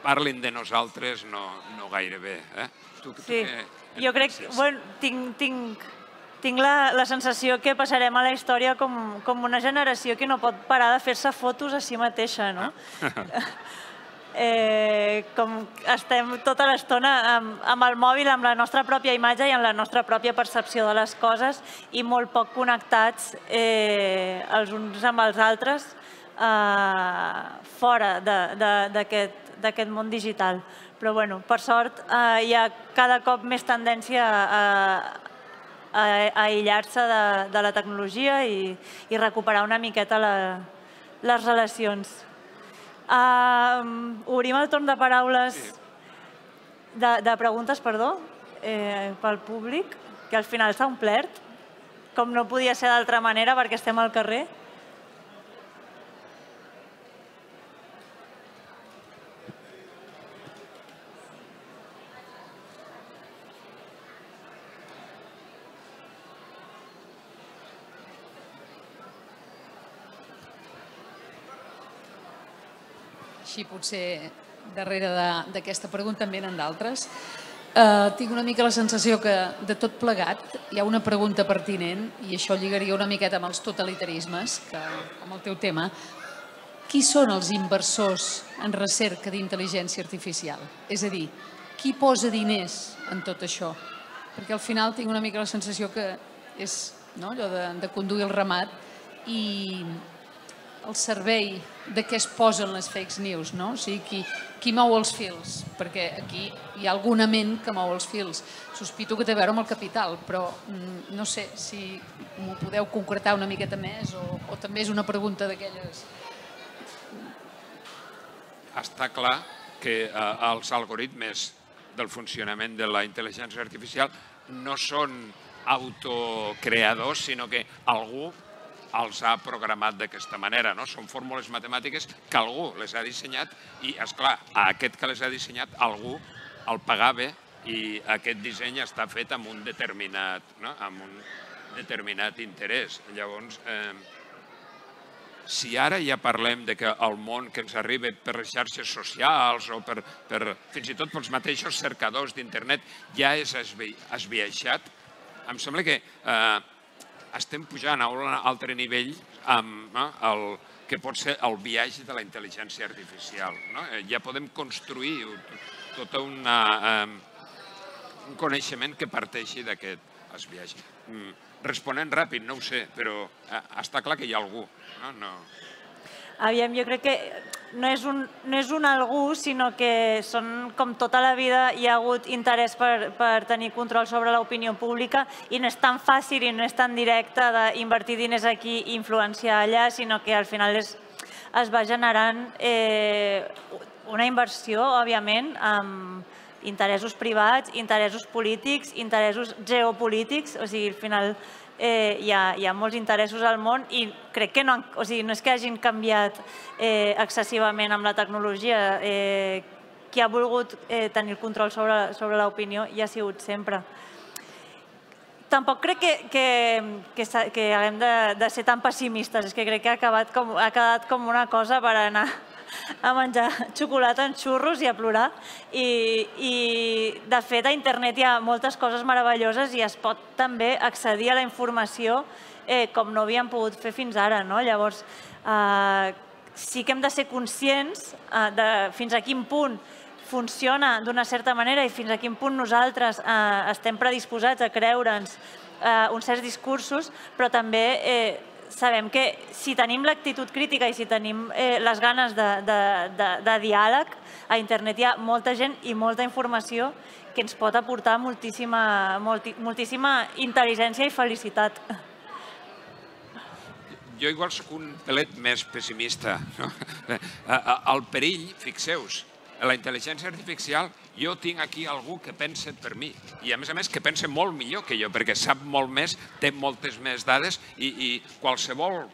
parlin de nosaltres no, no gaire bé. Eh? Tu, tu sí, que jo crec, bueno, tinc, tinc, tinc la, la sensació que passarem a la història com, com una generació que no pot parar de fer-se fotos a si mateixa, no? Ah. eh, com estem tota l'estona amb, amb el mòbil, amb la nostra pròpia imatge i amb la nostra pròpia percepció de les coses i molt poc connectats eh, els uns amb els altres eh, fora d'aquest d'aquest món digital. Però bueno, per sort eh, hi ha cada cop més tendència a, a, a aïllar-se de, de la tecnologia i, i recuperar una miqueta la, les relacions. Uh, obrim el torn de paraules, de, de preguntes, perdó, eh, pel públic, que al final s'ha omplert, com no podia ser d'altra manera perquè estem al carrer. Així potser darrere d'aquesta pregunta en venen d'altres. Uh, tinc una mica la sensació que de tot plegat hi ha una pregunta pertinent i això lligaria una miqueta amb els totalitarismes, que, amb el teu tema. Qui són els inversors en recerca d'intel·ligència artificial? És a dir, qui posa diners en tot això? Perquè al final tinc una mica la sensació que és no, allò de, de conduir el ramat i el servei de què es posen les fake news, no? O sigui, qui, qui mou els fils, perquè aquí hi ha alguna ment que mou els fils. Sospito que té a veure amb el capital, però mm, no sé si m'ho podeu concretar una miqueta més o, o també és una pregunta d'aquelles... Està clar que eh, els algoritmes del funcionament de la intel·ligència artificial no són autocreadors, sinó que algú els ha programat d'aquesta manera. No? Són fórmules matemàtiques que algú les ha dissenyat i, és clar, a aquest que les ha dissenyat algú el pagava i aquest disseny està fet amb un determinat, no? amb un determinat interès. Llavors, eh, si ara ja parlem de que el món que ens arriba per les xarxes socials o per, per fins i tot pels mateixos cercadors d'internet ja és esbiaixat, em sembla que eh, estem pujant a un altre nivell amb el, que pot ser el viatge de la intel·ligència artificial. No? Eh, ja podem construir tot una, un coneixement que parteixi d'aquest viatge. Mm, responent ràpid, no ho sé, però eh, està clar que hi ha algú. No? No. Aviam, jo crec que no és, un, no és un algú, sinó que són com tota la vida hi ha hagut interès per, per tenir control sobre l'opinió pública i no és tan fàcil i no és tan directe d'invertir diners aquí i influenciar allà, sinó que al final és, es va generant eh, una inversió, òbviament, amb interessos privats, interessos polítics, interessos geopolítics, o sigui, al final eh, hi, ha, hi ha molts interessos al món i crec que no, o sigui, no és que hagin canviat eh, excessivament amb la tecnologia. Eh, qui ha volgut eh, tenir el control sobre, sobre l'opinió hi ha sigut sempre. Tampoc crec que, que, que, que haguem de, de ser tan pessimistes, és que crec que ha, acabat com, ha quedat com una cosa per anar a menjar xocolata en xurros i a plorar. I, i de fet, a internet hi ha moltes coses meravelloses i es pot també accedir a la informació eh, com no havíem pogut fer fins ara. No? Llavors, eh, sí que hem de ser conscients eh, de fins a quin punt funciona d'una certa manera i fins a quin punt nosaltres eh, estem predisposats a creure'ns eh, uns certs discursos, però també eh, sabem que si tenim l'actitud crítica i si tenim eh, les ganes de, de, de, de diàleg, a internet hi ha molta gent i molta informació que ens pot aportar moltíssima, molti, moltíssima intel·ligència i felicitat. Jo igual sóc un pelet més pessimista. No? El perill, fixeu-vos, la intel·ligència artificial, jo tinc aquí algú que pensa per mi i a més a més que pensa molt millor que jo perquè sap molt més, té moltes més dades i, i qualsevol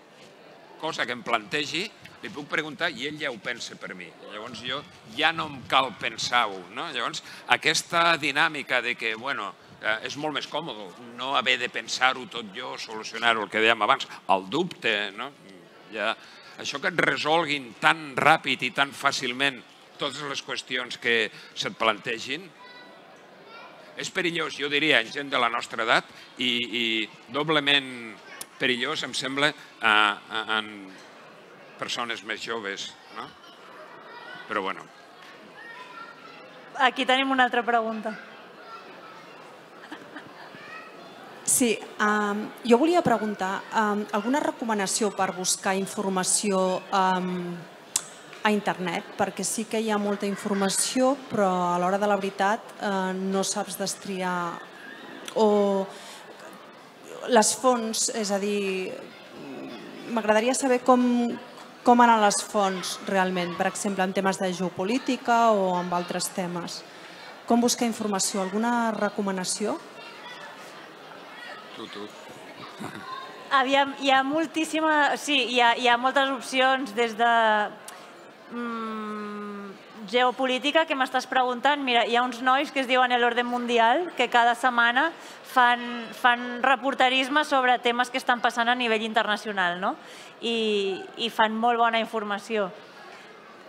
cosa que em plantegi li puc preguntar i ell ja ho pensa per mi. Llavors jo ja no em cal pensar-ho. No? Llavors aquesta dinàmica de que, bueno, eh, és molt més còmode no haver de pensar-ho tot jo, solucionar-ho, el que dèiem abans, el dubte, no? ja, això que et resolguin tan ràpid i tan fàcilment totes les qüestions que se't plantegin, és perillós, jo diria, en gent de la nostra edat i, i doblement perillós, em sembla, en persones més joves. No? Però bueno. Aquí tenim una altra pregunta. Sí, um, jo volia preguntar, um, alguna recomanació per buscar informació um, a internet, perquè sí que hi ha molta informació, però a l'hora de la veritat eh, no saps destriar o les fonts, és a dir, m'agradaria saber com, com anar les fonts realment, per exemple, en temes de geopolítica o en altres temes. Com buscar informació? Alguna recomanació? Tu, tu. Aviam, hi ha moltíssima... Sí, hi ha, hi ha moltes opcions des de mm, geopolítica que m'estàs preguntant, mira, hi ha uns nois que es diuen el Orden Mundial que cada setmana fan, fan reporterisme sobre temes que estan passant a nivell internacional no? I, i fan molt bona informació.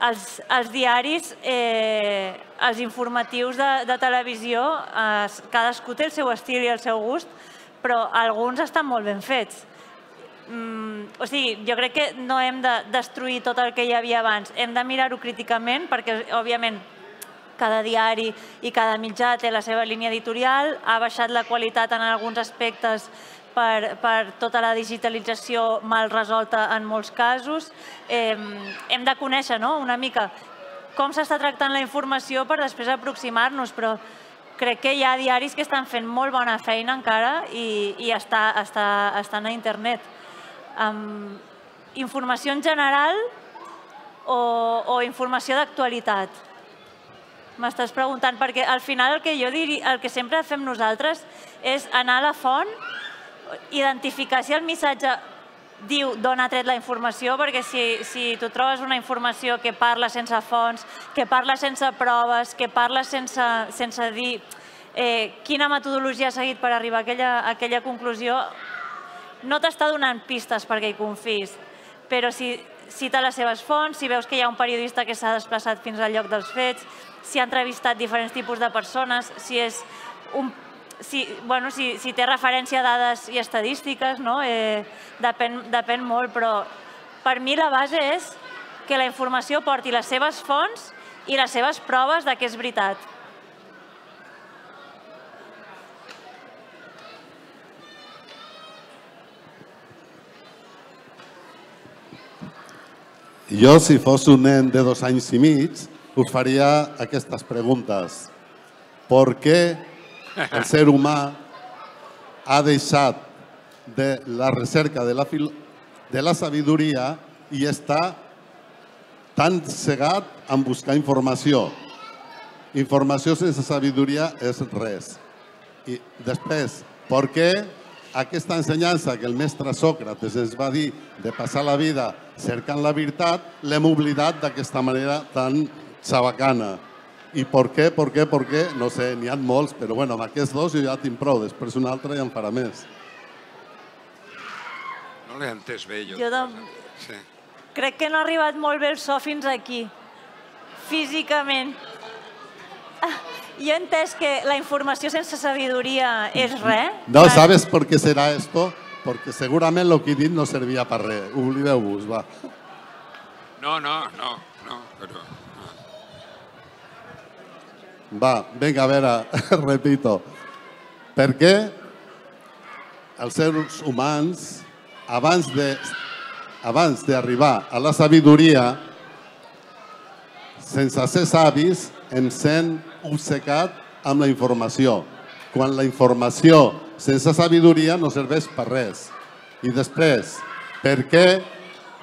Els, els diaris, eh, els informatius de, de televisió, eh, cadascú té el seu estil i el seu gust, però alguns estan molt ben fets mm, o sigui, jo crec que no hem de destruir tot el que hi havia abans, hem de mirar-ho críticament perquè, òbviament, cada diari i cada mitjà té la seva línia editorial, ha baixat la qualitat en alguns aspectes per, per tota la digitalització mal resolta en molts casos. Eh, hem de conèixer no? una mica com s'està tractant la informació per després aproximar-nos, però crec que hi ha diaris que estan fent molt bona feina encara i, i està, està, estan a internet amb informació en general o, o informació d'actualitat? M'estàs preguntant, perquè al final el que jo diria, el que sempre fem nosaltres és anar a la font, identificar si el missatge diu d'on ha tret la informació, perquè si, si tu trobes una informació que parla sense fonts, que parla sense proves, que parla sense, sense dir eh, quina metodologia ha seguit per arribar a aquella, a aquella conclusió, no t'està donant pistes perquè hi confis, però si cita les seves fonts, si veus que hi ha un periodista que s'ha desplaçat fins al lloc dels fets, si ha entrevistat diferents tipus de persones, si és un si, bueno, si, si té referència a dades i estadístiques, no? eh, depèn, depèn molt, però per mi la base és que la informació porti les seves fonts i les seves proves de que és veritat. Jo, si fos un nen de dos anys i mig, us faria aquestes preguntes. Per què el ser humà ha deixat de la recerca de la, de la sabidoria i està tan cegat en buscar informació. Informació sense sabidoria és res. I després, per què aquesta ensenyança que el mestre Sòcrates ens va dir de passar la vida cercant la veritat, l'hem oblidat d'aquesta manera tan xabacana. I per què, per què, per què? No sé, n'hi ha molts, però bueno, amb aquests dos jo ja tinc prou, després un altre ja en farà més. No l'he entès bé, jo. Jo de... Sí. crec que no ha arribat molt bé el so fins aquí, físicament. Ah, Jo he entès que la informació sense sabidoria és res. No, ¿sabes por qué será esto? Porque segurament el que he dit no servia per res. Oblideu-vos, va. No, no, no, no, però... Va, vinga, a veure, repito. Per què els seres humans, abans de abans d'arribar a la sabidoria, sense ser savis, ens hem obcecat amb la informació. Quan la informació sense sabidoria no serveix per res. I després, per què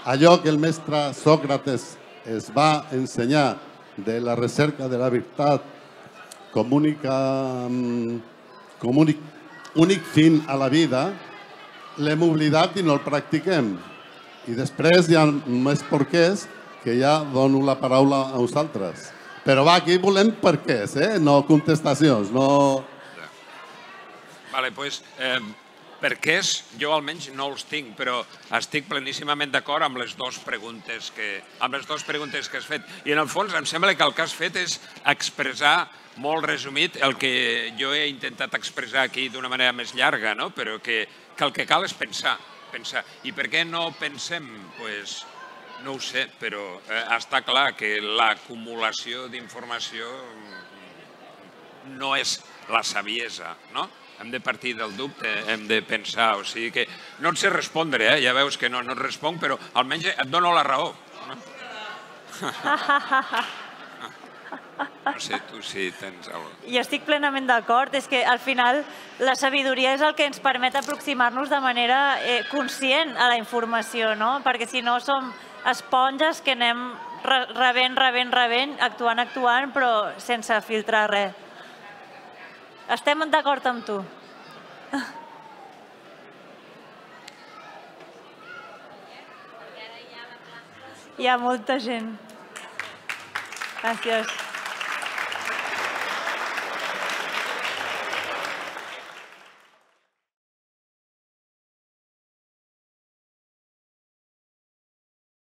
allò que el mestre Sòcrates es va ensenyar de la recerca de la veritat com única, mm, com únic, únic fin a la vida, l'hem oblidat i no el practiquem. I després hi ha més porquès que ja dono la paraula a uns altres. Però va, aquí volem perquès, eh? no contestacions, no... Vale, pues, eh, per què és, jo almenys no els tinc, però estic pleníssimament d'acord amb les dues preguntes que, amb les dues preguntes que has fet. I en el fons em sembla que el que has fet és expressar molt resumit el que jo he intentat expressar aquí d'una manera més llarga, no? però que, que el que cal és pensar, pensar. I per què no pensem? Pues, no ho sé, però eh, està clar que l'acumulació d'informació no és la saviesa, no? Hem de partir del dubte, hem de pensar, o sigui que no et sé respondre, eh? ja veus que no, no et responc, però almenys et dono la raó. No, no sé, tu sí tens alguna Jo estic plenament d'acord, és que al final la sabidoria és el que ens permet aproximar-nos de manera eh, conscient a la informació, no? Perquè si no som esponges que anem re- rebent, rebent, rebent, actuant, actuant, però sense filtrar res. Estem d'acord amb tu. Hi ha molta gent. Gràcies.